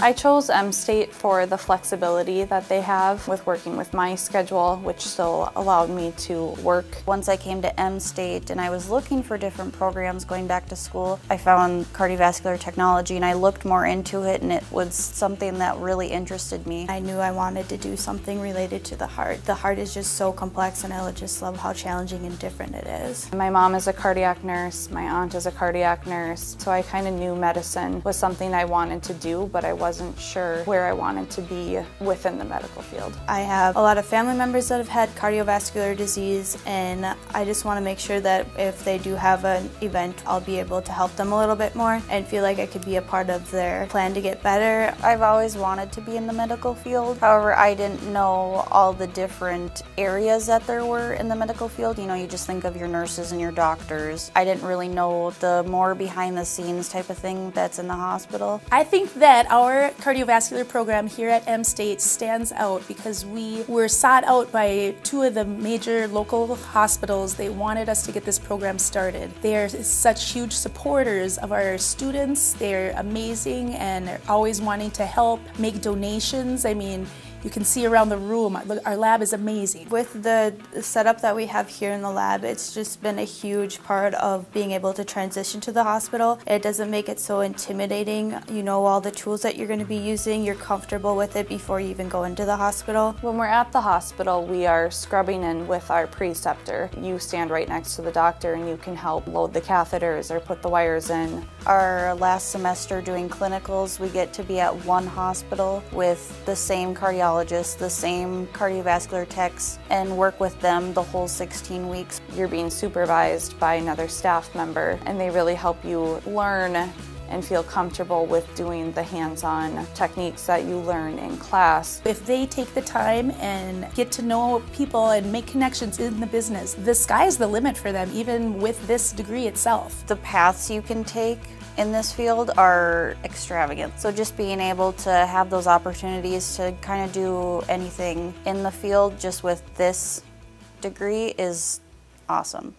I chose um, M-State for the flexibility that they have with working with my schedule, which still allowed me to work. Once I came to M-State and I was looking for different programs going back to school, I found cardiovascular technology and I looked more into it and it was something that really interested me. I knew I wanted to do something related to the heart. The heart is just so complex and I just love how challenging and different it is. My mom is a cardiac nurse, my aunt is a cardiac nurse, so I kind of knew medicine was something I wanted to do, but I wasn't sure where I wanted to be within the medical field. I have a lot of family members that have had cardiovascular disease and I just want to make sure that if they do have an event, I'll be able to help them a little bit more and feel like I could be a part of their plan to get better. I've always wanted to be in the medical field. However, I didn't know all the different areas that there were in the medical field. You know, you just think of your nurses and your doctors. I didn't really know the more behind the scenes type of thing that's in the hospital. I think that our cardiovascular program here at M-State stands out because we were sought out by two of the major local hospitals. They wanted us to get this program started. They are such huge supporters of our students. They're amazing and they're always wanting to help, make donations. I mean, you can see around the room, our lab is amazing. With the setup that we have here in the lab, it's just been a huge part of being able to transition to the hospital. It doesn't make it so intimidating. You know all the tools that you're going to be using, you're comfortable with it before you even go into the hospital. When we're at the hospital, we are scrubbing in with our preceptor. You stand right next to the doctor and you can help load the catheters or put the wires in. Our last semester doing clinicals, we get to be at one hospital with the same cardiologist the same cardiovascular techs, and work with them the whole 16 weeks. You're being supervised by another staff member, and they really help you learn and feel comfortable with doing the hands-on techniques that you learn in class. If they take the time and get to know people and make connections in the business, the sky's the limit for them, even with this degree itself. The paths you can take in this field are extravagant. So just being able to have those opportunities to kind of do anything in the field just with this degree is awesome.